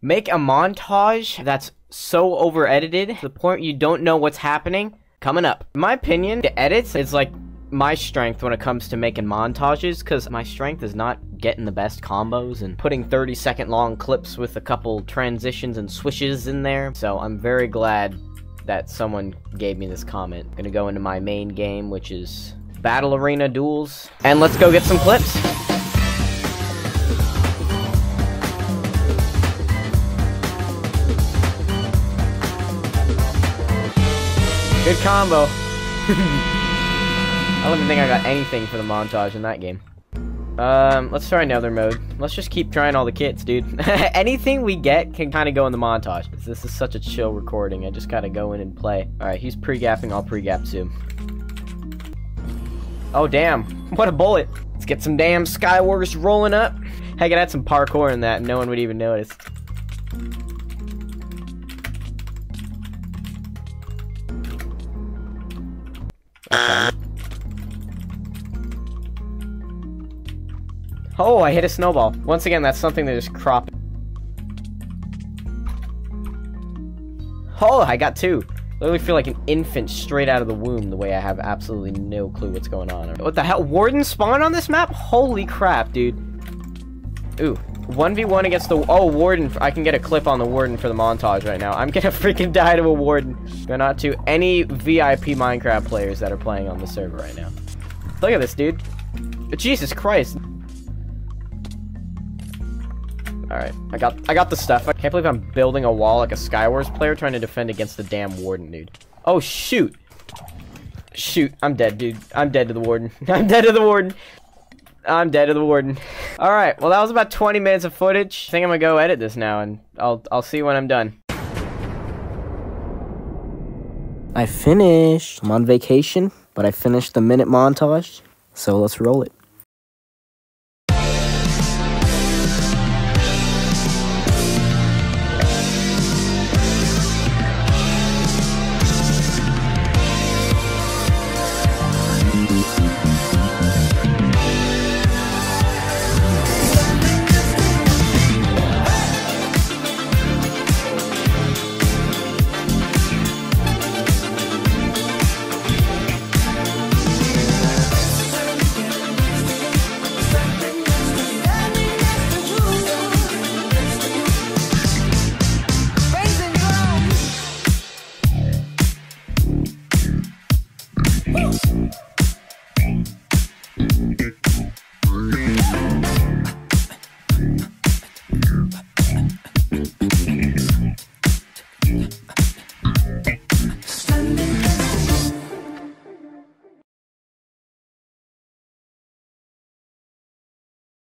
make a montage that's so over edited to the point you don't know what's happening coming up. In my opinion, the edits is like my strength when it comes to making montages because my strength is not getting the best combos and putting 30 second long clips with a couple transitions and swishes in there. So I'm very glad that someone gave me this comment. I'm gonna go into my main game, which is Battle Arena Duels. And let's go get some clips. Good combo. I don't even think I got anything for the montage in that game. Um, let's try another mode. Let's just keep trying all the kits, dude. Anything we get can kind of go in the montage. This is such a chill recording. I just gotta go in and play. Alright, he's pre-gapping. I'll pre-gap too. Oh, damn. What a bullet. Let's get some damn Skywars rolling up. Heck, it had some parkour in that. and No one would even notice. Oh, I hit a snowball. Once again, that's something that just crop. Oh, I got two. Literally feel like an infant straight out of the womb the way I have absolutely no clue what's going on. What the hell? Warden spawn on this map? Holy crap, dude. Ooh. 1v1 against the- Oh, Warden. I can get a clip on the Warden for the montage right now. I'm gonna freaking die to a Warden. Going out to any VIP Minecraft players that are playing on the server right now. Look at this, dude. Jesus Christ. Alright, I got I got the stuff. I can't believe I'm building a wall like a Skywars player trying to defend against the damn Warden, dude. Oh, shoot. Shoot, I'm dead, dude. I'm dead to the Warden. I'm dead to the Warden. I'm dead to the Warden. Alright, well that was about 20 minutes of footage. I think I'm gonna go edit this now, and I'll, I'll see when I'm done. I finished. I'm on vacation, but I finished the minute montage, so let's roll it. Mm-hmm.